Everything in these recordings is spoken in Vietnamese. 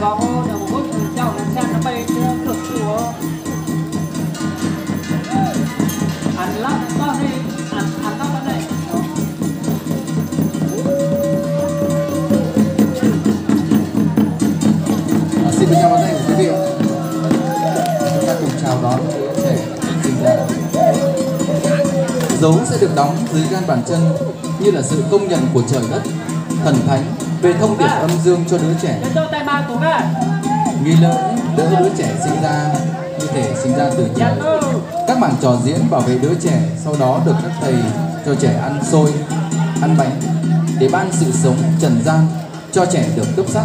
có ô đầu bút cháu làm sao nó bay chưa cực chùa ăn lắm to đi ăn ăn lắm đây ờ, xin được chào bàn quý vị. Chúng ta cùng chào đón đứa trẻ sinh ra. Dấu sẽ được đóng dưới gan bàn chân như là sự công nhận của trời đất, thần thánh về thông điệp âm dương cho đứa trẻ. Nghi lễ đỡ đứa trẻ sinh ra như thể sinh ra từ Dạ trời. ừ Các màn trò diễn bảo vệ đứa trẻ sau đó được các thầy cho trẻ ăn xôi, ăn bánh để ban sự sống trần gian cho trẻ được cấp sắc.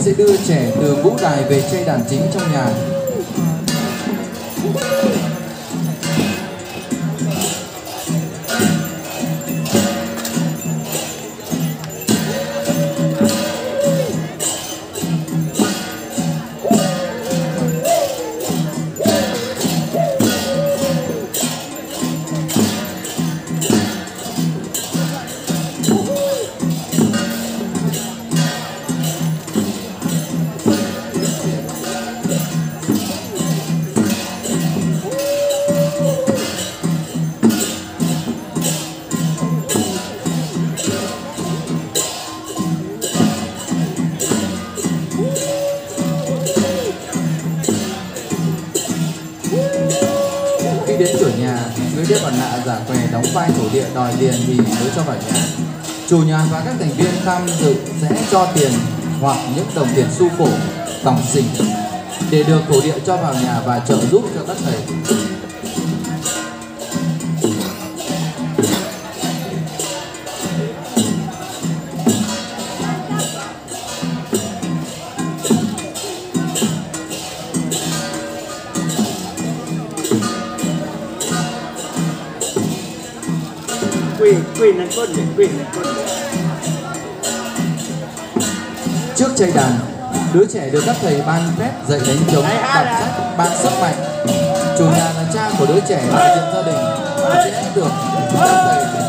Sẽ đưa trẻ từ vũ đài về chơi đàn chính trong nhà. Đóng vai thổ địa đòi tiền thì mới cho vào nhà. Chủ nhà và các thành viên tham dự sẽ cho tiền hoặc những đồng tiền xu phổ, còng xình để được thổ địa cho vào nhà và trợ giúp cho các thầy. Quỳ lên để quỳ lên con Trước chơi đàn, đứa trẻ được các thầy ban phép dạy đánh trống, đọc sách, ban sức mạnh. Chủ nhà là cha của đứa trẻ đại diện gia đình. Và sẽ được các thầy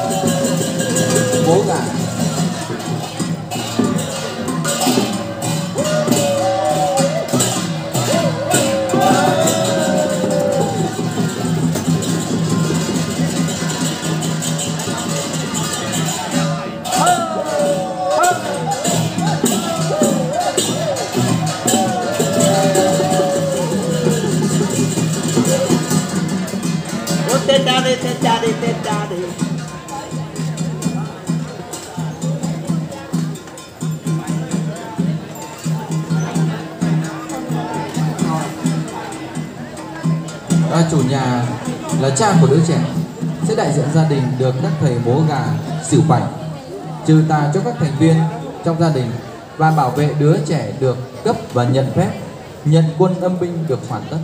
à, chủ nhà là cha của đứa trẻ sẽ đại diện gia đình được các thầy bố gà xỉu bảnh trừ tà cho các thành viên trong gia đình và bảo vệ đứa trẻ được cấp và nhận phép nhận quân âm binh được hoàn tất.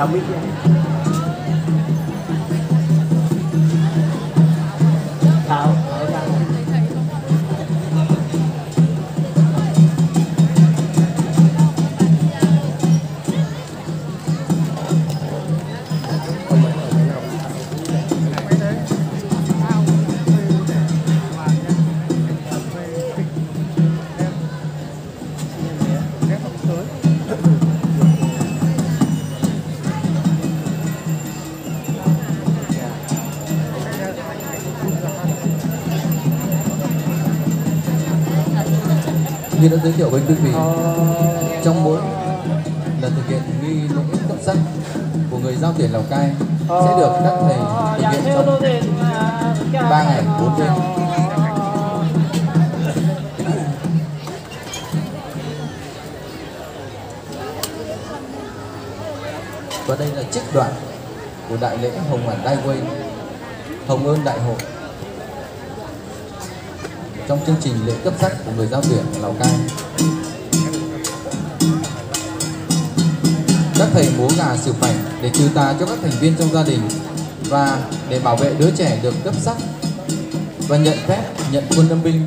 Tell me. Đã giới thiệu với quý vị. Trong mỗi lần thực hiện nghi lễ cấp sắc của người giao tuyển Lào Cai sẽ được các thầy thực hiện trong ba ngày bốn đêm. Và đây là trích đoạn của đại lễ Hồng Ản Đai Quây, Hồng Ơn Đại Hội trong chương trình lễ cấp sắc của người giao tuyển Lào Cai. Các thầy múa gà xỉu phảnh để trừ tà cho các thành viên trong gia đình và để bảo vệ đứa trẻ được cấp sắc và nhận phép, nhận quân âm binh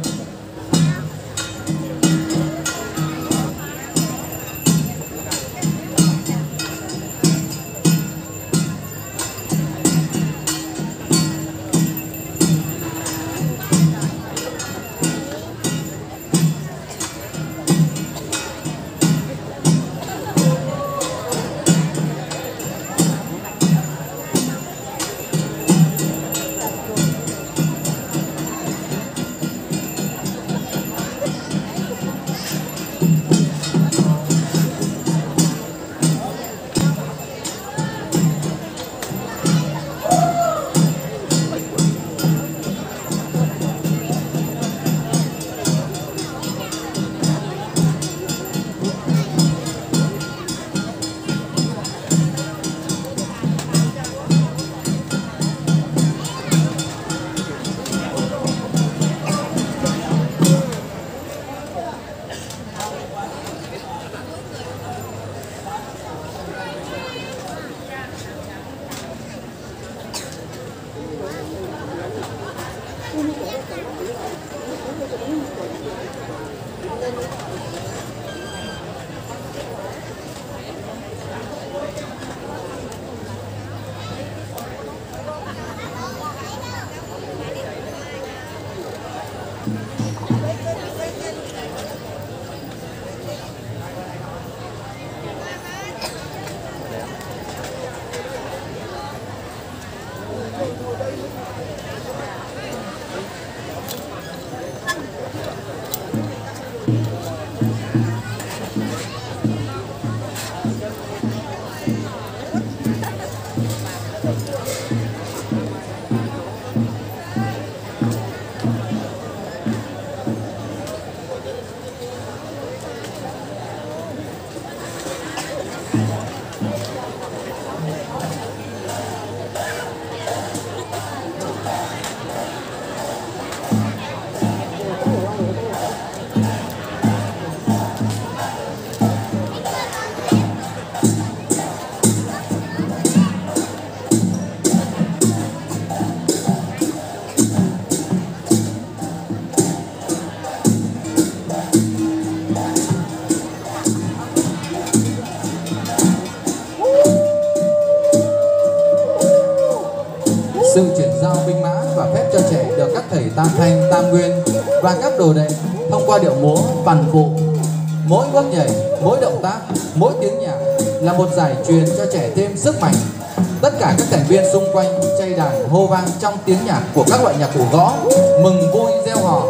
và các đồ đệ, thông qua điệu múa, phản phụ mỗi bước nhảy, mỗi động tác, mỗi tiếng nhạc là một giải truyền cho trẻ thêm sức mạnh. Tất cả các thành viên xung quanh, chay đàn, hô vang trong tiếng nhạc của các loại nhạc cụ gõ, mừng vui gieo hò.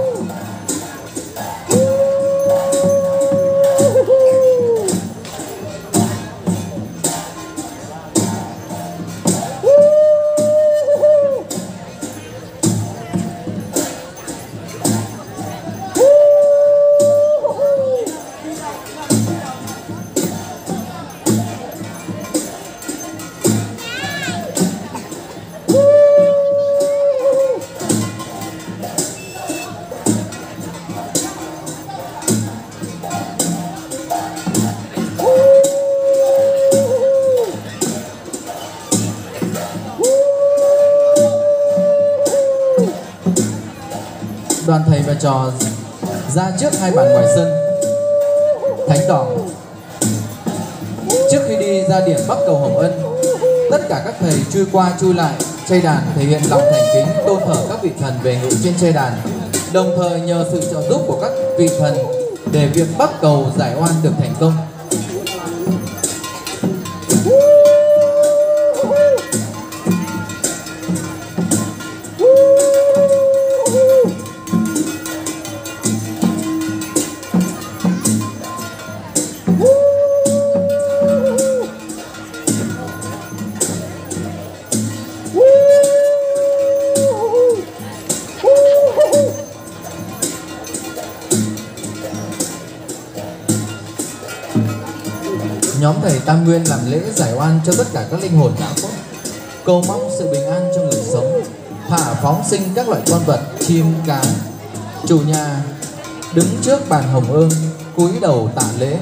Cho trò ra trước hai bàn ngoài sân. Thánh đỏ. Trước khi đi ra điểm bắc cầu hồng ân, tất cả các thầy chui qua chui lại, chay đàn thể hiện lòng thành kính, tôn thờ các vị thần về ngự trên chay đàn. Đồng thời nhờ sự trợ giúp của các vị thần, để việc bắc cầu giải oan được thành công. Tam Nguyên làm lễ giải oan cho tất cả các linh hồn đã khuất, cầu mong sự bình an cho người sống, thả phóng sinh các loại con vật, chim, cá. Chủ nhà đứng trước bàn hồng ương, cúi đầu tạ lễ.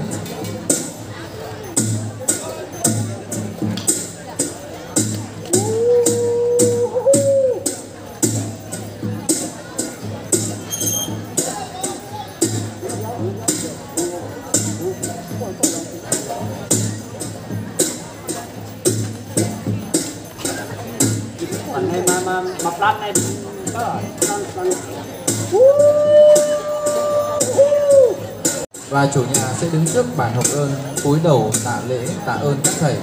Và chủ nhà sẽ đứng trước bàn học ơn, cúi đầu tạ lễ, tạ ơn các thầy.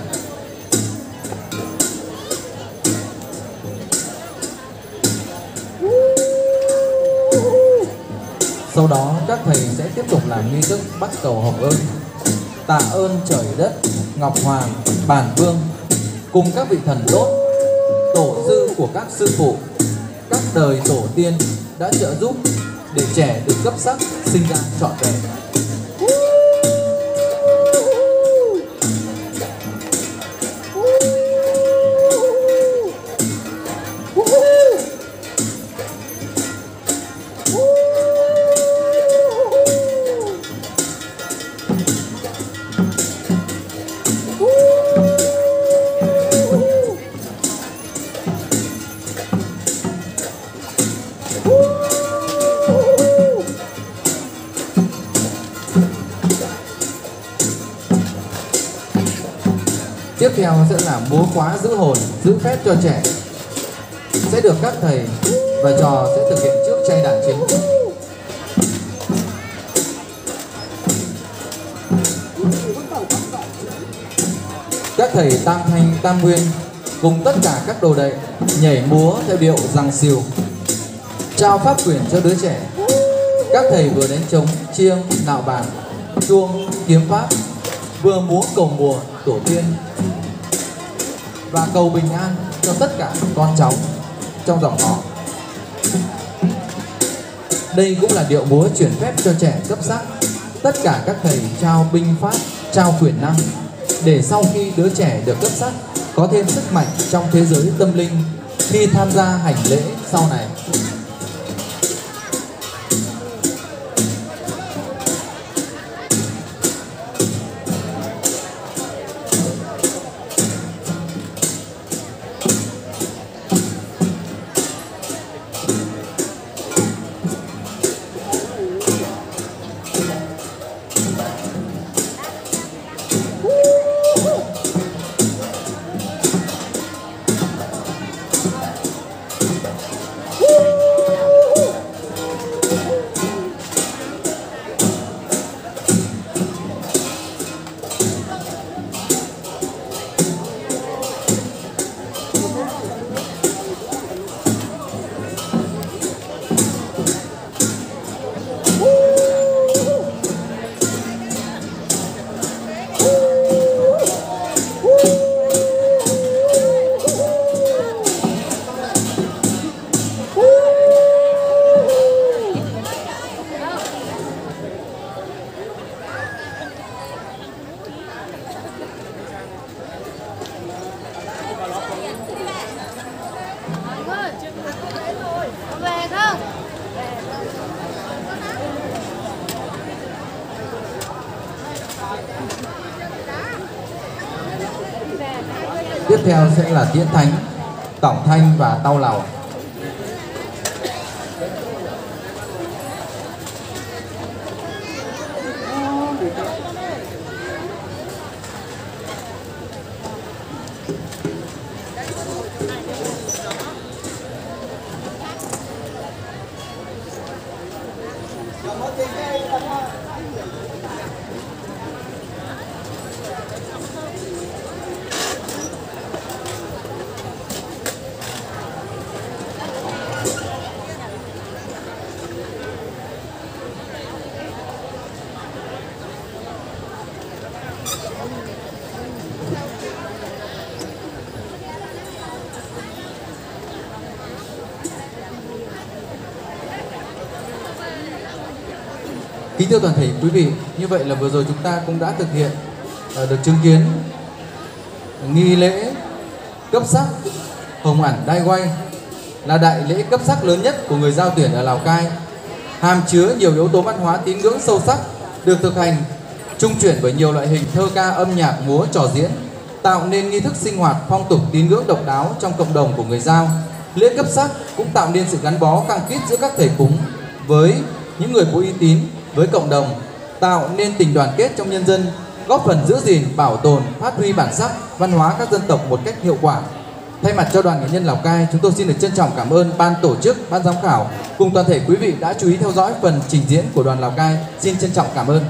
Sau đó, các thầy sẽ tiếp tục làm nghi thức bắt cầu hồng ơn. Tạ ơn trời đất, ngọc hoàng bản vương, cùng các vị thần tốt, tổ sư của các sư phụ, các đời tổ tiên đã trợ giúp để trẻ được cấp sắc, sinh ra trọn vẹn. Theo sẽ là múa khóa giữ hồn, giữ phép cho trẻ. Sẽ được các thầy và trò sẽ thực hiện trước chay đàn chính. Các thầy Tam Thanh, Tam Nguyên cùng tất cả các đồ đệ nhảy múa theo điệu răng siêu Trao pháp quyền cho đứa trẻ. Các thầy vừa đánh trống, chiêng, nạo bàn, chuông, kiếm pháp, vừa múa cầu mùa tổ tiên và cầu bình an cho tất cả con cháu trong dòng họ. Đây cũng là điệu múa chuyển phép cho trẻ cấp sắc. Tất cả các thầy trao binh pháp, trao quyền năng để sau khi đứa trẻ được cấp sắc có thêm sức mạnh trong thế giới tâm linh khi tham gia hành lễ sau này. Có Tiếp theo sẽ là tiễn thánh, tổng thanh và tao lầu. Kính thưa toàn thể quý vị, như vậy là vừa rồi chúng ta cũng đã thực hiện ờ, được chứng kiến nghi lễ cấp sắc hồng ẩn đai quay là đại lễ cấp sắc lớn nhất của người giao tuyển ở Lào Cai hàm chứa nhiều yếu tố văn hóa tín ngưỡng sâu sắc được thực hành trung chuyển bởi nhiều loại hình thơ ca âm nhạc múa trò diễn tạo nên nghi thức sinh hoạt phong tục tín ngưỡng độc đáo trong cộng đồng của người giao. Lễ cấp sắc cũng tạo nên sự gắn bó khăng khít giữa các thầy cúng với những người có uy tín với cộng đồng tạo nên tình đoàn kết trong nhân dân góp phần giữ gìn bảo tồn phát huy bản sắc văn hóa các dân tộc một cách hiệu quả Thay mặt cho đoàn nghệ nhân Lào Cai, chúng tôi xin được trân trọng cảm ơn ban tổ chức, ban giám khảo cùng toàn thể quý vị đã chú ý theo dõi phần trình diễn của đoàn Lào Cai. Xin trân trọng cảm ơn.